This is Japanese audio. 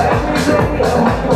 every day.